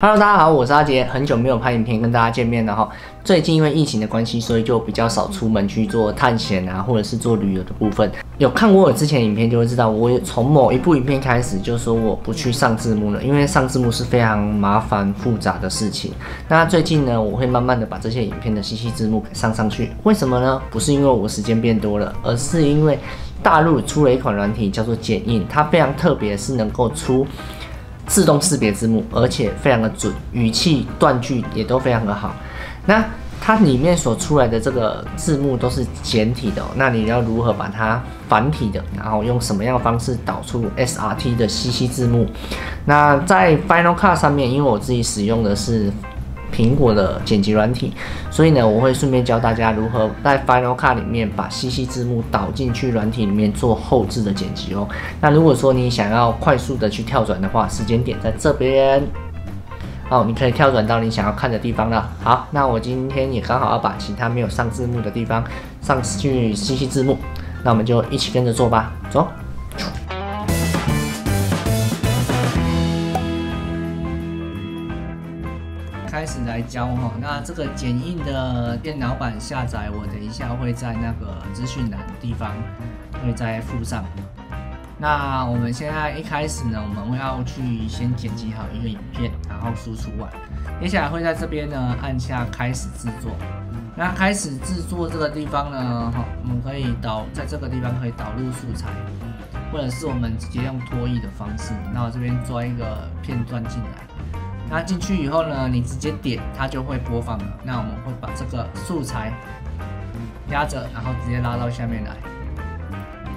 Hello，大家好，我是阿杰，很久没有拍影片跟大家见面了哈。最近因为疫情的关系，所以就比较少出门去做探险啊，或者是做旅游的部分。有看过我之前影片就会知道，我从某一部影片开始就说我不去上字幕了，因为上字幕是非常麻烦复杂的事情。那最近呢，我会慢慢的把这些影片的信息字幕给上上去。为什么呢？不是因为我时间变多了，而是因为大陆出了一款软体叫做剪映，它非常特别，是能够出。自动识别字幕，而且非常的准，语气断句也都非常的好。那它里面所出来的这个字幕都是简体的，那你要如何把它繁体的，然后用什么样的方式导出 SRT 的 CC 字幕？那在 Final Cut 上面，因为我自己使用的是。苹果的剪辑软体，所以呢，我会顺便教大家如何在 Final Cut 里面把 CC 字幕导进去软体里面做后置的剪辑哦。那如果说你想要快速的去跳转的话，时间点在这边，哦，你可以跳转到你想要看的地方了。好，那我今天也刚好要把其他没有上字幕的地方上去 CC 字幕，那我们就一起跟着做吧，走。开始来教哈，那这个剪映的电脑版下载，我等一下会在那个资讯栏地方会再附上。那我们现在一开始呢，我们会要去先剪辑好一个影片，然后输出完，接下来会在这边呢按下开始制作。那开始制作这个地方呢，哈，我们可以导在这个地方可以导入素材，或者是我们直接用拖曳的方式，那我这边抓一个片段进来。那进去以后呢，你直接点它就会播放了。那我们会把这个素材压着，然后直接拉到下面来。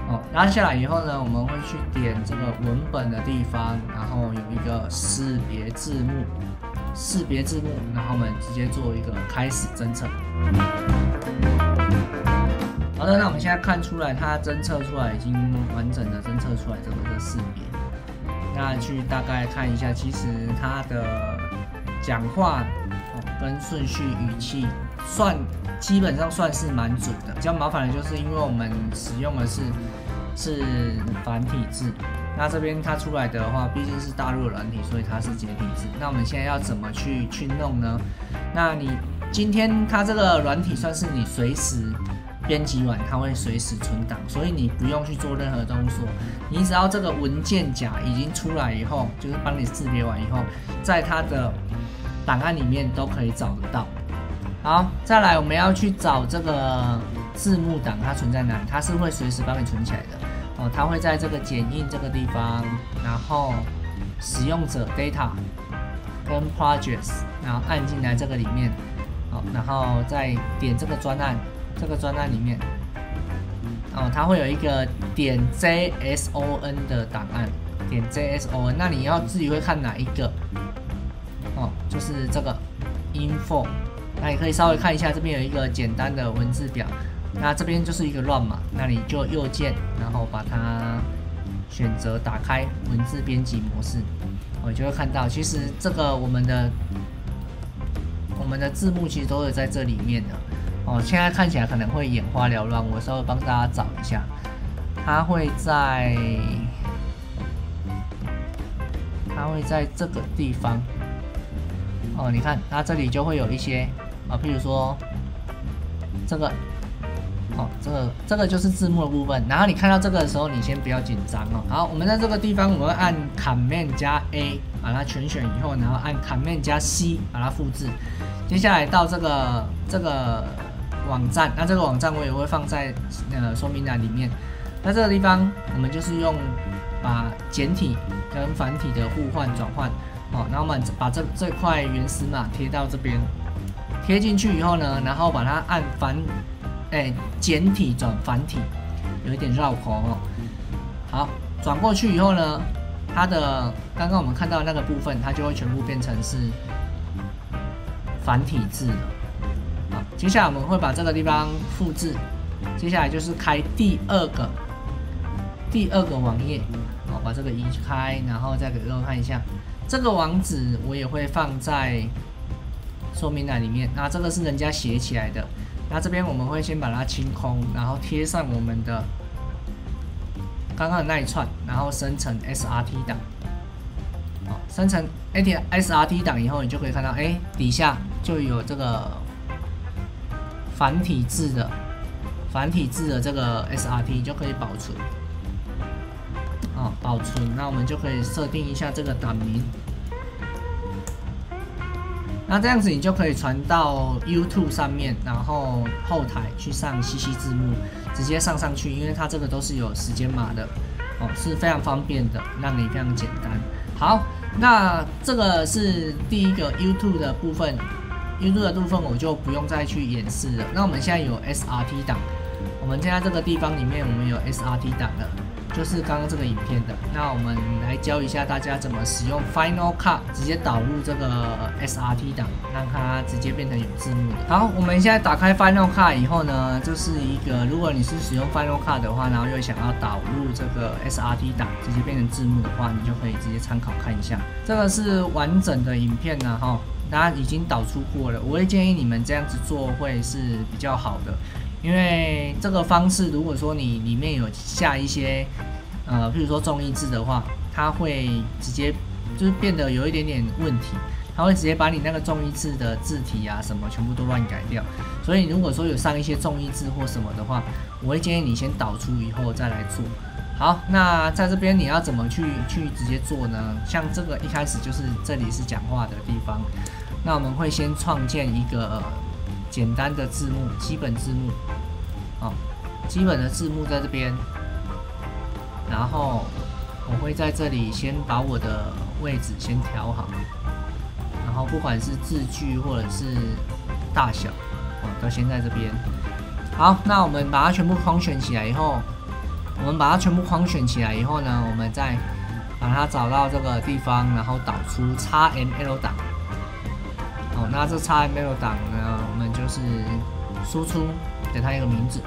哦，拉下来以后呢，我们会去点这个文本的地方，然后有一个识别字幕，识别字幕，然后我们直接做一个开始侦测。好的，那我们现在看出来，它侦测出来已经完整的侦测出来这个识别。那去大概看一下，其实他的讲话跟顺序语气算基本上算是蛮准的。比较麻烦的就是因为我们使用的是是繁体字，那这边它出来的话毕竟是大陆的软体，所以它是简体字。那我们现在要怎么去去弄呢？那你今天它这个软体算是你随时。编辑完，它会随时存档，所以你不用去做任何动作。你只要这个文件夹已经出来以后，就是帮你识别完以后，在它的档案里面都可以找得到。好，再来我们要去找这个字幕档，它存在哪？它是会随时帮你存起来的哦。它会在这个剪映这个地方，然后使用者 data 跟 projects，然后按进来这个里面，好，然后再点这个专案。这个专案里面，哦，它会有一个点 JSON 的档案，点 JSON，那你要自己会看哪一个？哦，就是这个 info，那你可以稍微看一下，这边有一个简单的文字表，那这边就是一个乱码，那你就右键，然后把它选择打开文字编辑模式，我就会看到，其实这个我们的我们的字幕其实都是在这里面的。哦，现在看起来可能会眼花缭乱，我稍微帮大家找一下，它会在，它会在这个地方。哦，你看它这里就会有一些啊，譬如说这个，哦，这个这个就是字幕的部分。然后你看到这个的时候，你先不要紧张哦。好，我们在这个地方，我们按 Command 加 A 把它全选以后，然后按 Command 加 C 把它复制。接下来到这个这个。网站，那这个网站我也会放在呃说明栏里面。那这个地方我们就是用把简体跟繁体的互换转换，哦，然后我们把这这块原始码贴到这边，贴进去以后呢，然后把它按繁，哎，简体转繁体，有一点绕口哦。好，转过去以后呢，它的刚刚我们看到那个部分，它就会全部变成是繁体字了。接下来我们会把这个地方复制，接下来就是开第二个第二个网页，好，把这个移开，然后再给各位看一下，这个网址我也会放在说明栏里面。那这个是人家写起来的，那这边我们会先把它清空，然后贴上我们的刚刚的那一串，然后生成 SRT 档。生成 A T S R T 档以后，你就可以看到，哎，底下就有这个繁体字的繁体字的这个 S R T 就可以保存。啊，保存，那我们就可以设定一下这个档名。那这样子你就可以传到 YouTube 上面，然后后台去上 CC 字幕，直接上上去，因为它这个都是有时间码的，哦，是非常方便的，让你非常简单。好，那这个是第一个 YouTube 的部分，YouTube 的部分我就不用再去演示了。那我们现在有 SRT 档，我们现在这个地方里面我们有 SRT 档了。就是刚刚这个影片的，那我们来教一下大家怎么使用 Final Cut，直接导入这个 SRT 档，让它直接变成有字幕的。好，我们现在打开 Final Cut 以后呢，就是一个，如果你是使用 Final Cut 的话，然后又想要导入这个 SRT 档，直接变成字幕的话，你就可以直接参考看一下。这个是完整的影片呢，哈，大家已经导出过了。我会建议你们这样子做会是比较好的。因为这个方式，如果说你里面有下一些，呃，譬如说中译字的话，它会直接就是变得有一点点问题，它会直接把你那个中译字的字体啊什么全部都乱改掉。所以如果说有上一些中译字或什么的话，我会建议你先导出以后再来做。好，那在这边你要怎么去去直接做呢？像这个一开始就是这里是讲话的地方，那我们会先创建一个。简单的字幕，基本字幕，好，基本的字幕在这边，然后我会在这里先把我的位置先调好，然后不管是字距或者是大小，哦，都先在这边。好，那我们把它全部框选起来以后，我们把它全部框选起来以后呢，我们再把它找到这个地方，然后导出 XML 档。那这 XML 档呢？我们就是输出给它一个名字，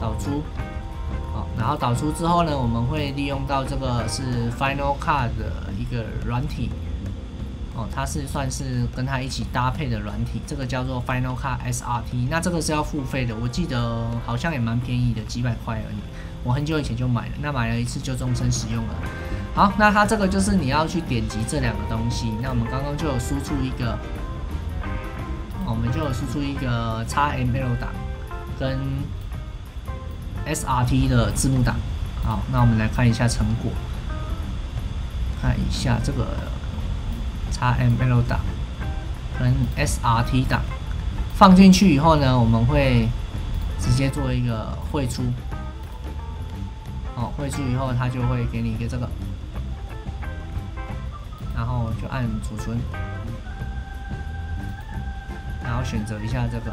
导出，好，然后导出之后呢，我们会利用到这个是 Final Cut 的一个软体，哦，它是算是跟它一起搭配的软体，这个叫做 Final Cut SRT，那这个是要付费的，我记得好像也蛮便宜的，几百块而已，我很久以前就买了，那买了一次就终身使用了。好，那它这个就是你要去点击这两个东西，那我们刚刚就有输出一个。我们就有输出一个 XML 档跟 SRT 的字幕档。好，那我们来看一下成果，看一下这个 XML 档跟 SRT 档放进去以后呢，我们会直接做一个汇出。哦，汇出以后，它就会给你一个这个，然后就按储存。然后选择一下这个，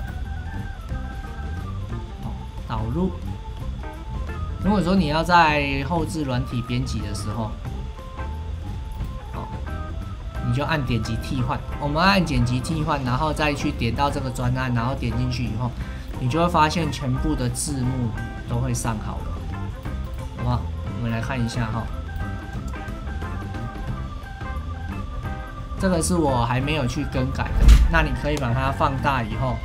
哦，导入。如果说你要在后置软体编辑的时候，哦，你就按点击替换。我们按点击替换，然后再去点到这个专案，然后点进去以后，你就会发现全部的字幕都会上好了，好不好？我们来看一下哈。这个是我还没有去更改的，那你可以把它放大以后，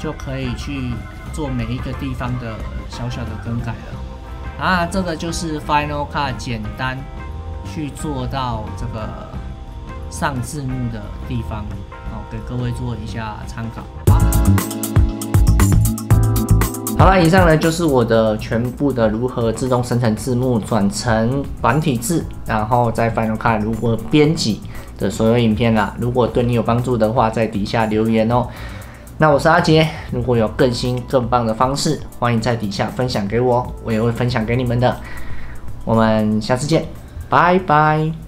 就可以去做每一个地方的小小的更改了。啊，这个就是 Final Cut 简单去做到这个上字幕的地方，好，给各位做一下参考。好了，以上呢就是我的全部的如何自动生成字幕转成繁体字，然后在 Final Cut 如何编辑。的所有影片啦，如果对你有帮助的话，在底下留言哦。那我是阿杰，如果有更新更棒的方式，欢迎在底下分享给我，我也会分享给你们的。我们下次见，拜拜。